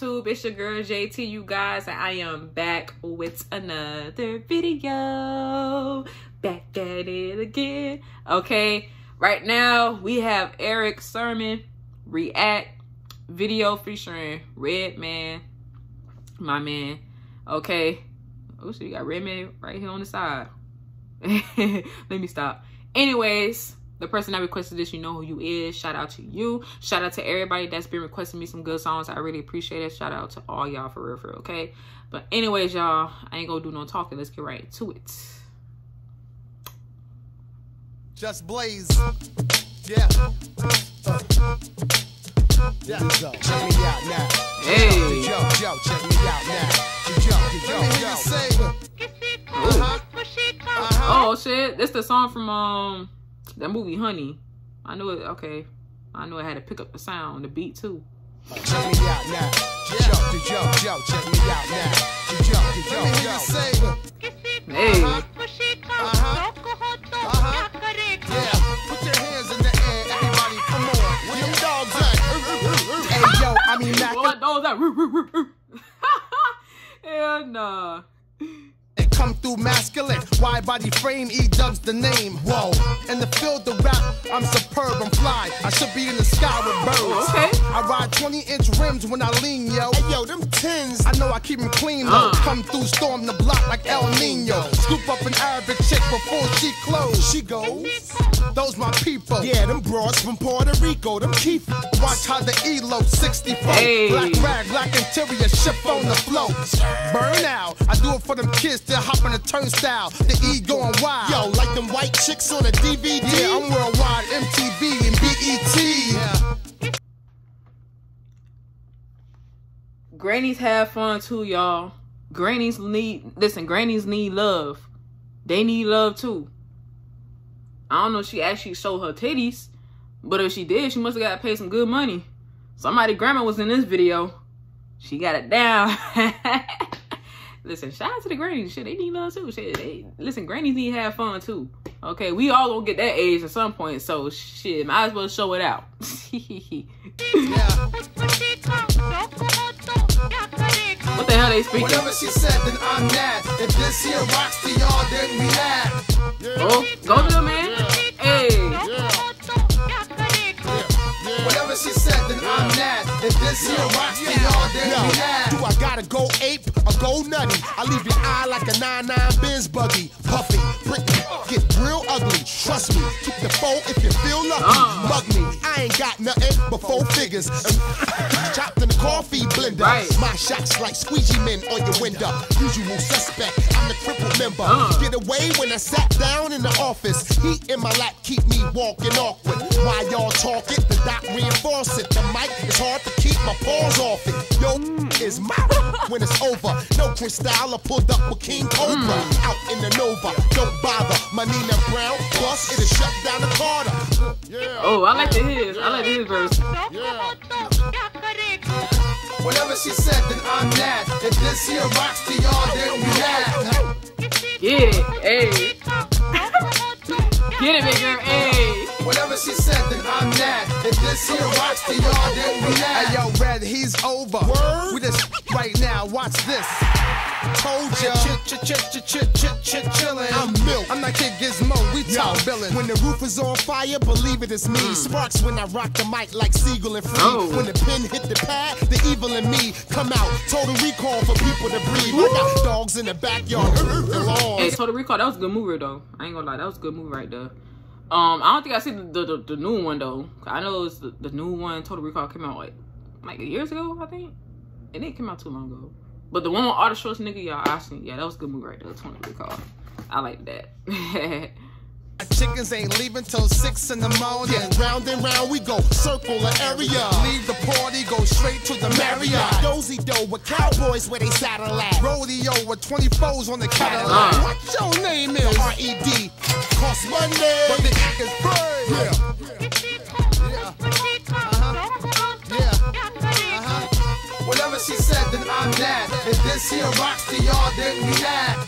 YouTube? It's your girl JT, you guys, and I am back with another video. Back at it again. Okay, right now we have Erick Sermon react video featuring Redman, my man. Okay, oh, so you got Redman right here on the side. Let me stop. Anyways, the person that requested this, you know who you is. Shout out to you. Shout out to everybody that's been requesting me some good songs. I really appreciate it. Shout out to all y'all for real, for real, okay? But anyways, y'all, I ain't gonna do no talking. Let's get right to it. Just Blaze. Yeah. Yeah. Check me out now. Hey. Yo, yo, check me out now. Yo, yo, yo, yo. Say, uh-huh. Uh-huh. Oh shit, this the song from um that movie Honey. I knew it. Okay, I knew I had to pick up the sound, the beat too. Check me out now. Yo, yo, yo, check me out now. Yo, yo, yo, Hey, uh-huh. Uh-huh. Yeah. Put your hands in the air, everybody. Come on. Where them dogs at? Hey, yo, I mean, Mac. well, those out. Hell nah. And come through masculine. Wide body frame, E dubs the name. Whoa. In the field of rap, I'm superb, I'm fly. I should be in the sky with birds. Okay. I ride 20 inch rims when I lean, yo. Hey, yo, them tins. I know I keep them clean, though. Uh. Come through, storm the block like El Nino. Scoop up an Arabic chick before she close. She goes. Those my people. Yeah, them broads from Puerto Rico, them keep. Watch how the elope 64. Hey. Black rag, black interior, ship on the float. Burn out. I do it for them kids that hop on the turnstile. The E going wild. Yo, like them white chicks on a DVD. Yeah, I'm worldwide, MTV and BET. Yeah. Grannies have fun too, y'all. Grannies need listen. Grannies need love. They need love too. I don't know if she actually showed her titties, but if she did, she must have got to pay some good money. Somebody grandma was in this video. She got it down. listen, shout out to the grannies. Shit, they need love too. Shit, they, listen, grannies need to have fun too. Okay, we all gonna get that age at some point, so shit, might as well show it out. Yeah. The hell they speaking? Whatever she said, then I'm mad. If this here rocks to y'all, then we mad. Oh, go to the man. Hey. Whatever she said, then I'm mad. If this here rocks to y'all, then we mad. Do I gotta go ape or go nutty? I leave your eye like a 9-9 Benz buggy. Puffy, Britney, get real ugly. Trust me, keep the foe if you feel lucky. Uh. Mug me, I ain't got nothing but four figures. Chopped in the coffee blender. Right. My shots like squeegee men on your window. Usual suspect, I'm the crippled member. Uh. Get away when I sat down in the office. Heat in my lap keep me walking awkward. While y'all talk it, the doc reinforce it. The mic is hard to keep my paws off it. Yo, is my when it's over. No Chris Style, I pulled up with King Cobra. Mm. Out in the Nova, don't bother. My Nina Brown, plus it'll shut down the Carter. Yeah. Oh, I like the his. I like the his verse. Whatever she said, then I'm mad. If this here rocks to y'all, then we mad. Yeah, hey. Get it, big girl. Hey. Whatever she said, then I'm mad. If this here rocks to y'all, then we mad. Hey, yo, Red, he's over. Word? We just right now, watch this. Told ya. Chit, chillin'. I'm milk. I'm not Kid Gizmo. We talk billin'. When the roof is on fire, believe it is me. Sparks when I rock the mic like Siegel and Free. Oh. When the pin hit the pad, the evil in me come out. Total recall for people to breathe. I got dogs in the backyard. Hey, Total Recall, that was a good movie though. I ain't gonna lie, that was a good movie right there. Um, I don't think I see the the, the, the new one though. I know it's the, the new one. Total Recall came out like like years ago, I think. It didn't come out too long ago. But the one with all the shorts, nigga, y'all, I seen. Yeah, that was a good movie right there. Total Recall. I like that. Chickens ain't leaving till six in the morning. Round and round we go, circle the area. Leave the party, go straight to the Marriott. Dozy dough with cowboys where they saddle at. Rodeo with 24s on the Cadillac. Uh. What your name is? R-E-D. Cost money, but the is free. Yeah. she said that I'm that. If this here rocks to y'all, then we that.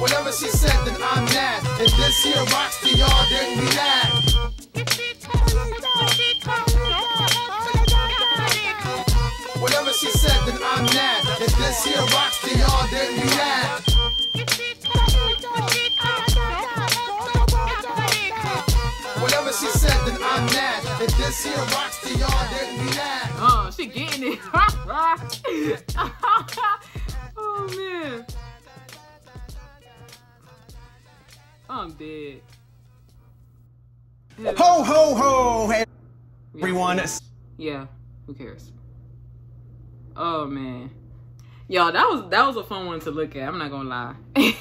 Whatever she said, then I'm that. If this here rocks to y'all, then we that. Whatever she said, then I'm that. If this here rocks to y'all, then we that. This here rocks to y'all, then we laugh. Oh, she getting it. oh man. I'm dead. Ho ho ho! Hey everyone. Yeah, who cares? Oh man. Yo, that was that was a fun one to look at. I'm not gonna lie.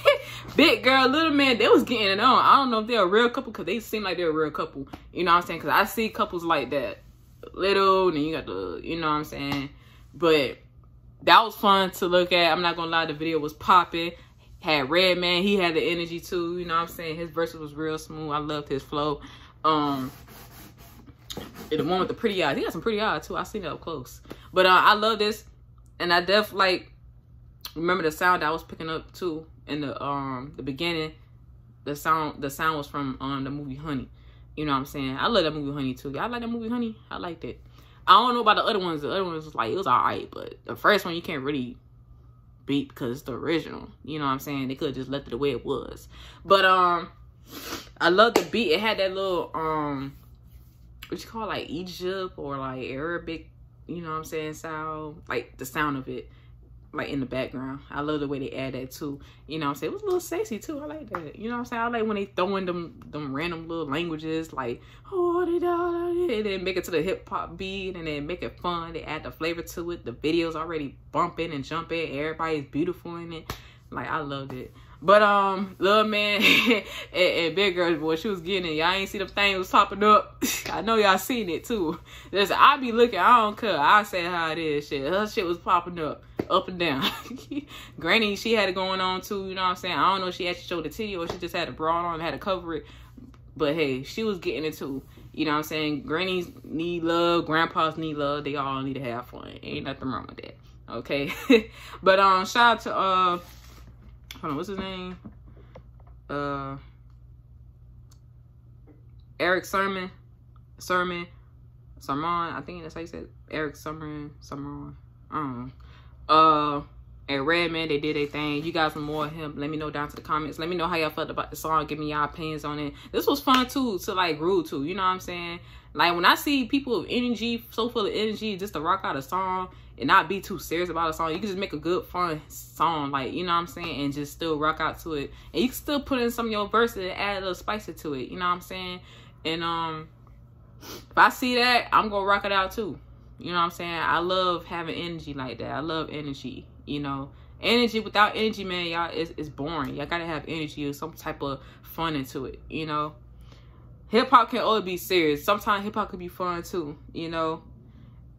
Big girl, little man, they was getting it on. I don't know if they're a real couple because they seem like they're a real couple. You know what I'm saying? Because I see couples like that, little, and you got the, you know what I'm saying. But that was fun to look at. I'm not gonna lie, the video was popping. Had Redman, he had the energy too. You know what I'm saying? His verses was real smooth. I loved his flow. Um, the one with the pretty eyes. He got some pretty eyes too. I seen it up close. But uh, I love this, and I def like remember the sound I was picking up too in the um the beginning. The sound the sound was from um the movie Honey. You know what I'm saying? I love that movie Honey too. I like that movie Honey. I liked it. I don't know about the other ones. The other ones was like it was alright, but the first one you can't really beat because it's the original. You know what I'm saying? They could have just left it the way it was. But um I love the beat. It had that little um what you call like Egypt or like Arabic, you know what I'm saying, sound. Like the sound of it like in the background. I love the way they add that too. You know what I'm saying? It was a little sexy too. I like that. You know what I'm saying? I like when they throw in them them random little languages like oh and then make it to the hip hop beat and then make it fun. They add the flavor to it. The video's already bumping and jumping. Everybody's beautiful in it. Like I loved it. But um, little man and, and, big girl, boy, she was getting it. Y'all ain't see them things was popping up. I know y'all seen it too. There's I be looking. I don't care. I say how it is. Shit, her shit was popping up, up and down. Granny, she had it going on too. You know what I'm saying? I don't know if she actually showed the titty or she just had a bra on and had to cover it. But hey, she was getting it too. You know what I'm saying? Grannies need love. Grandpas need love. They all need to have fun. Ain't nothing wrong with that. Okay. but um, shout out to uh hold on, what's his name? Uh, Erick Sermon, Sermon, Sermon. I think that's how you said Erick Sermon, Sermon. I don't know. Uh, and Redman, they did their thing. You guys want more of him? Let me know down to the comments. Let me know how y'all felt about the song. Give me y'all opinions on it. This was fun too to like groove to. You know what I'm saying? Like when I see people of energy, so full of energy, just to rock out a song and not be too serious about a song. You can just make a good, fun song, like, you know what I'm saying? And just still rock out to it. And you can still put in some of your verses and add a little spicy to it. You know what I'm saying? And um, if I see that, I'm to rock it out too. You know what I'm saying? I love having energy like that. I love energy, you know. Energy without energy, man, y'all, is it's boring. Y'all got to have energy or some type of fun into it, you know. Hip hop can always be serious. Sometimes hip hop could be fun too, you know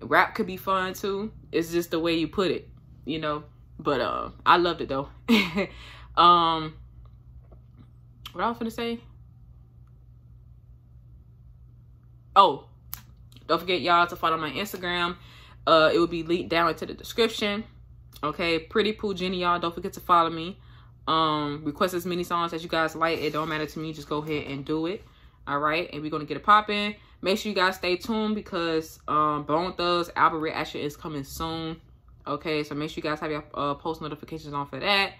rap could be fun too. It's just the way you put it, you know. But uh, I loved it though. um, what I was gonna say? Oh, don't forget y'all to follow my Instagram. Uh, it will be linked down into the description. Okay, Pretty Pooh Jenny, y'all. Don't forget to follow me. Um, request as many songs as you guys like. It don't matter to me. Just go ahead and do it. All right, and we're gonna get it popping. Make sure you guys stay tuned because um, Bone Thugs album reaction is coming soon. Okay, so make sure you guys have your uh, post notifications on for that.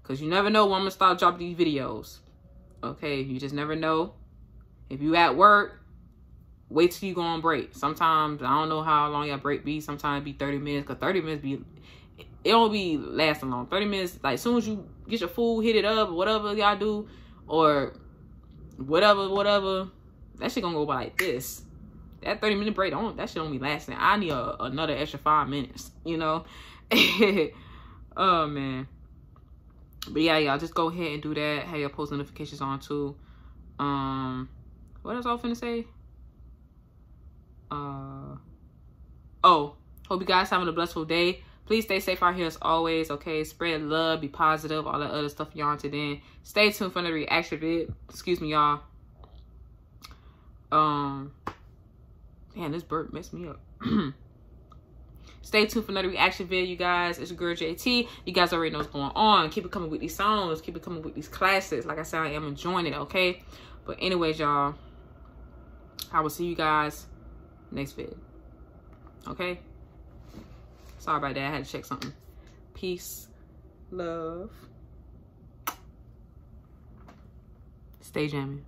Because you never know when I'm going to start dropping these videos. Okay, you just never know. If you at work, wait till you go on break. Sometimes, I don't know how long your break be. Sometimes be 30 minutes. Because 30 minutes be, it don't be lasting long. 30 minutes, like as soon as you get your food, hit it up, whatever y'all do. Or whatever, whatever that shit gonna go by like this. That 30 minute break, don't that shit don't be lasting. I need a, another extra five minutes, you know? oh man. But yeah, y'all just go ahead and do that. Have your post notifications on too. Um what else I was finna say? Uh oh, hope you guys having a blissful day. Please stay safe out here as always, okay? Spread love, be positive, all that other stuff y'all into then. Stay tuned for the reaction vid. Excuse me, y'all. Um, man, this bird messed me up. Stay tuned for another reaction video, you guys. It's your girl JT. You guys already know what's going on. Keep it coming with these songs. Keep it coming with these classes. Like I said, I am enjoying it, okay? But anyways, y'all, I will see you guys next vid. Okay? Sorry about that. I had to check something. Peace. Love. Stay jamming.